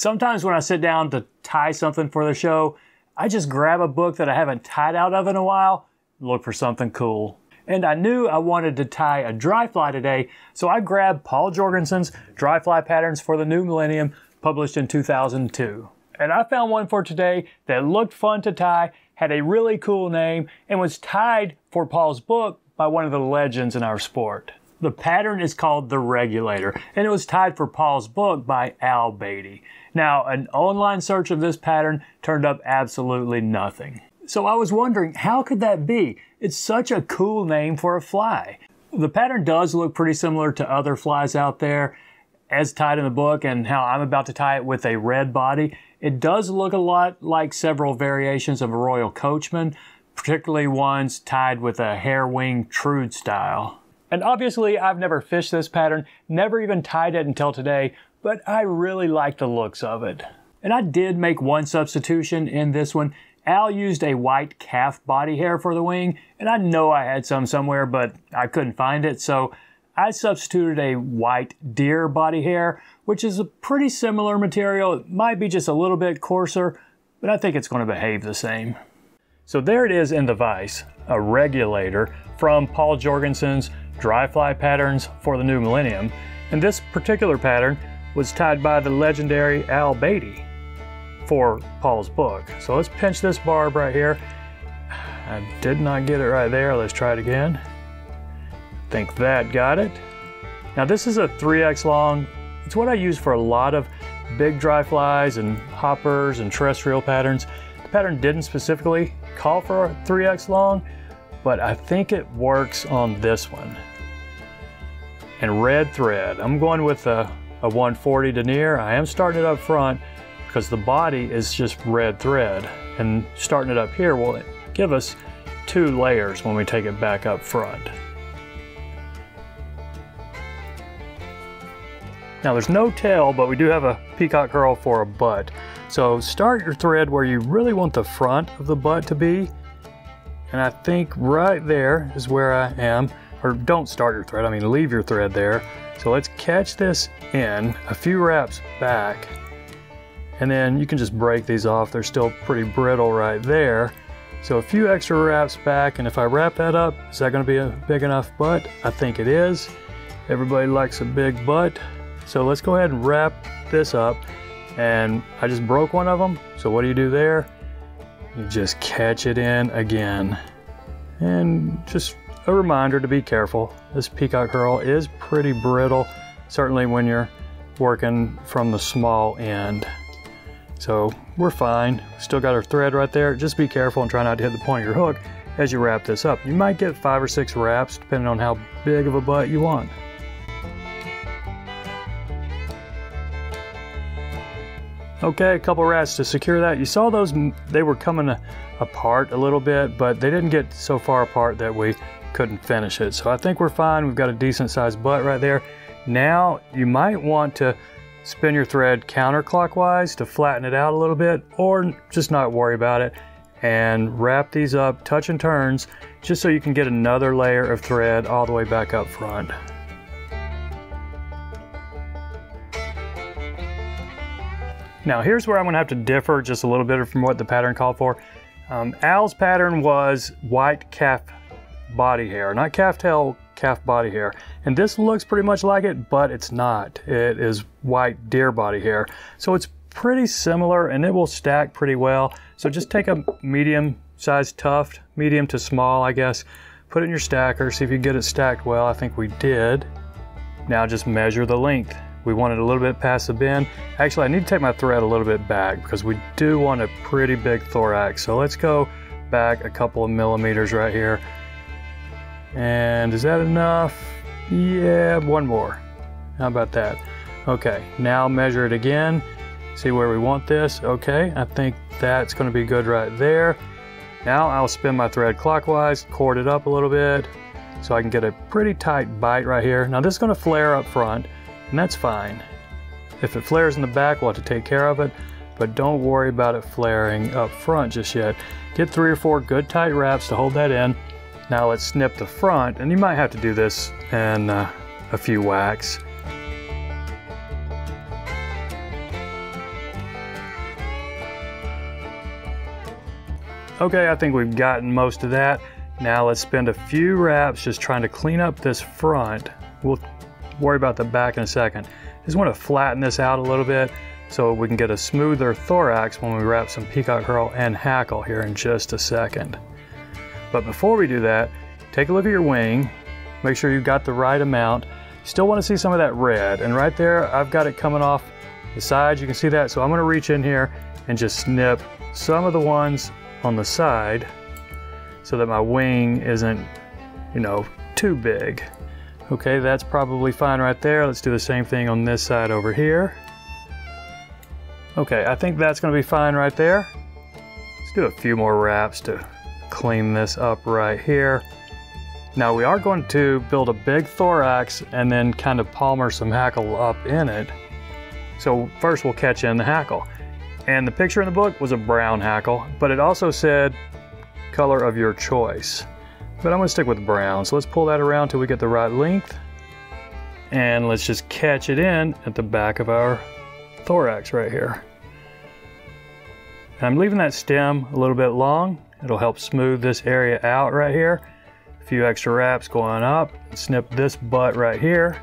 Sometimes when I sit down to tie something for the show, I just grab a book that I haven't tied out of in a while, look for something cool. And I knew I wanted to tie a dry fly today, so I grabbed Poul Jorgensen's Dry Fly Patterns for the New Millennium, published in 2002. And I found one for today that looked fun to tie, had a really cool name, and was tied for Poul's book by one of the legends in our sport. The pattern is called the Regulator, and it was tied for Poul's book by Al Beatty. Now, an online search of this pattern turned up absolutely nothing. So I was wondering, how could that be? It's such a cool name for a fly. The pattern does look pretty similar to other flies out there, as tied in the book, and how I'm about to tie it with a red body. It does look a lot like several variations of a Royal Coachman, particularly ones tied with a hair wing trude style. And obviously, I've never fished this pattern, never even tied it until today, but I really like the looks of it. And I did make one substitution in this one. Al used a white calf body hair for the wing, and I know I had some somewhere, but I couldn't find it, so I substituted a white deer body hair, which is a pretty similar material. It might be just a little bit coarser, but I think it's going to behave the same. So there it is in the vise, a regulator from Poul Jorgensen's dry fly patterns for the new millennium. And this particular pattern was tied by the legendary Al Beatty for Poul's book. So let's pinch this barb right here. I did not get it right there. Let's try it again. Think that got it. Now this is a 3X long. It's what I use for a lot of big dry flies and hoppers and terrestrial patterns. The pattern didn't specifically call for a 3X long, but I think it works on this one. And red thread. I'm going with a a 140 denier. I am starting it up front because the body is just red thread and starting it up here will give us two layers when we take it back up front. Now there's no tail, but we do have a peacock herl for a butt. So start your thread where you really want the front of the butt to be. And I think right there is where I am, or don't start your thread, I mean leave your thread there. So let's catch this in a few wraps back and then you can just break these off. They're still pretty brittle right there. So a few extra wraps back and if I wrap that up, is that gonna be a big enough butt? I think it is. Everybody likes a big butt. So let's go ahead and wrap this up and I just broke one of them. So what do you do there? You just catch it in again and just a reminder to be careful. This peacock herl is pretty brittle, certainly when you're working from the small end. So we're fine. Still got our thread right there. Just be careful and try not to hit the point of your hook as you wrap this up. You might get five or six wraps depending on how big of a butt you want. Okay, a couple wraps to secure that. You saw those, they were coming apart a little bit, but they didn't get so far apart that we couldn't finish it. So I think we're fine. We've got a decent sized butt right there. Now you might want to spin your thread counterclockwise to flatten it out a little bit or just not worry about it and wrap these up touch and turns just so you can get another layer of thread all the way back up front. Now here's where I'm going to have to differ just a little bit from what the pattern called for. Um, Al's pattern was white calf body hair, not calf tail, calf body hair. And this looks pretty much like it, but it's not. It is white deer body hair. So it's pretty similar and it will stack pretty well. So just take a medium sized tuft, medium to small, I guess. Put it in your stacker, see if you get it stacked well. I think we did. Now just measure the length. We want it a little bit past the bend. Actually, I need to take my thread a little bit back because we do want a pretty big thorax. So let's go back a couple of millimeters right here. And is that enough? Yeah, one more. How about that? Okay, now measure it again. See where we want this. Okay, I think that's gonna be good right there. Now I'll spin my thread clockwise, cord it up a little bit so I can get a pretty tight bite right here. Now this is gonna flare up front and that's fine. If it flares in the back, we'll have to take care of it, but don't worry about it flaring up front just yet. Get three or four good tight wraps to hold that in now let's snip the front, and you might have to do this in uh, a few whacks. Okay, I think we've gotten most of that. Now let's spend a few wraps just trying to clean up this front. We'll worry about the back in a second. Just want to flatten this out a little bit so we can get a smoother thorax when we wrap some peacock herl and hackle here in just a second. But before we do that, take a look at your wing, make sure you've got the right amount. Still want to see some of that red, and right there I've got it coming off the sides, you can see that. So I'm going to reach in here and just snip some of the ones on the side so that my wing isn't, you know, too big. Okay, that's probably fine right there. Let's do the same thing on this side over here. Okay, I think that's gonna be fine right there. Let's do a few more wraps to clean this up right here. Now we are going to build a big thorax and then kind of palmer some hackle up in it. So first we'll catch in the hackle. And the picture in the book was a brown hackle, but it also said color of your choice. But I'm gonna stick with brown. So let's pull that around till we get the right length. And let's just catch it in at the back of our thorax right here. And I'm leaving that stem a little bit long. It'll help smooth this area out right here. A few extra wraps going up. Snip this butt right here.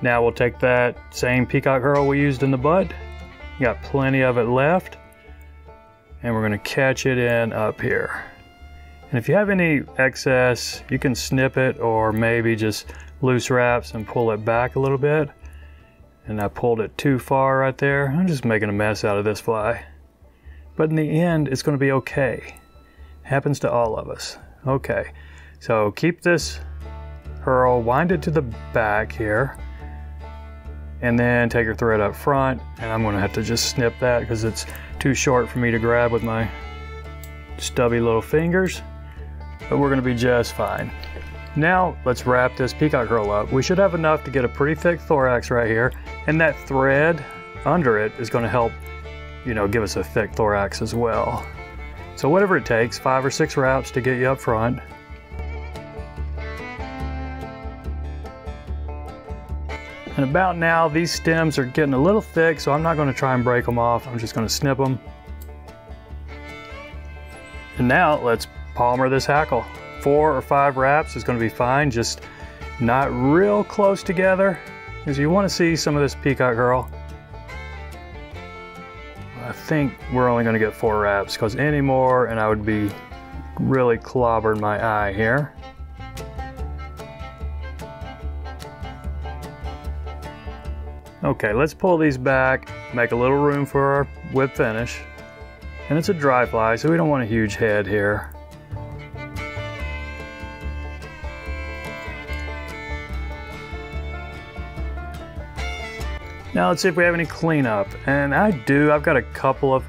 Now we'll take that same peacock herl we used in the butt. Got plenty of it left. And we're gonna catch it in up here. And if you have any excess, you can snip it or maybe just loose wraps and pull it back a little bit. And I pulled it too far right there. I'm just making a mess out of this fly. But in the end, it's gonna be okay. Happens to all of us. Okay, so keep this herl, wind it to the back here, and then take your thread up front. And I'm gonna have to just snip that because it's too short for me to grab with my stubby little fingers, but we're gonna be just fine. Now let's wrap this peacock herl up. We should have enough to get a pretty thick thorax right here, and that thread under it is gonna help, you know, give us a thick thorax as well. So whatever it takes, five or six wraps to get you up front. And about now, these stems are getting a little thick, so I'm not gonna try and break them off. I'm just gonna snip them. And now let's palmer this hackle four or five wraps is going to be fine, just not real close together because you want to see some of this peacock herl. I think we're only going to get four wraps because any more and I would be really clobbering my eye here. Okay, let's pull these back, make a little room for our whip finish. And it's a dry fly, so we don't want a huge head here. Now let's see if we have any cleanup. And I do, I've got a couple of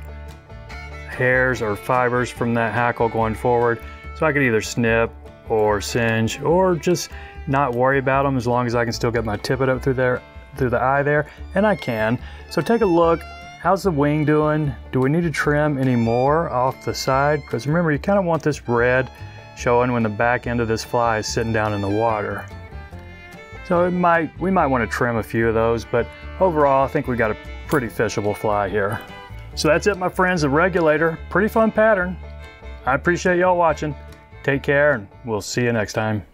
hairs or fibers from that hackle going forward. So I could either snip or singe or just not worry about them as long as I can still get my tippet up through there, through the eye there, and I can. So take a look, how's the wing doing? Do we need to trim any more off the side? Because remember, you kind of want this red showing when the back end of this fly is sitting down in the water. So it might, we might want to trim a few of those, but overall, I think we got a pretty fishable fly here. So that's it, my friends, the regulator. Pretty fun pattern. I appreciate y'all watching. Take care, and we'll see you next time.